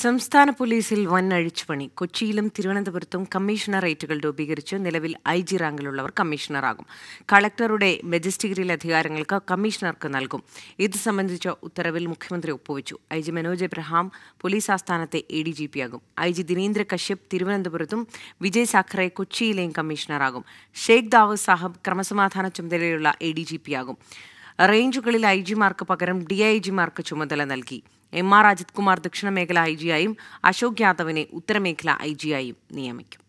സംസ്ഥാന പോലീസിൽ വൻ അഴിച്ചുപണി. കൊച്ചിയിലും തിരുവനന്തപുരത്തും കമ്മീഷണറേറ്റുകൾ രൂപീകരിച്ച്. നിലവിൽ ഐ ജി റാങ്കിലുള്ളവർ കമ്മീഷണറാകും. കളക്ടറുടെ മജിസ്ട്രേറിയൽ അധികാരങ്ങൾക്ക് കമ്മീഷണർക്ക് നൽകും. ഇത് സംബന്ധിച്ച ഉത്തരവിൽ മുഖ്യമന്ത്രി ഒപ്പുവച്ചു. I G Manoj Abraham police ആസ്ഥാനത്തെ A D G P ആകും. ഐ ജി ദിനേന്ദ്ര കശ്യപ് തിരുവനന്തപുരത്തും വിജയ് സാഖറെ കൊച്ചിയിലെയും കമ്മീഷണറാകും. ഷെയ്ഖ് ദാവൂദ് സാഹബ് ക്രമസമാധാന ചുമതലയുള്ള എ ഡി ജി പി ആകും. റേഞ്ചുകളിൽ ഐ ജിമാർക്ക് പകരം ഡി ഐ ജിമാർക്ക് ചുമതല നൽകി. എം ആർ അജിത് കുമാർ ദക്ഷിണ മേഖല ഐ ജിയായും അശോക് യാദവിനെ ഉത്തരമേഖല ഐ ജിയായും നിയമിക്കും.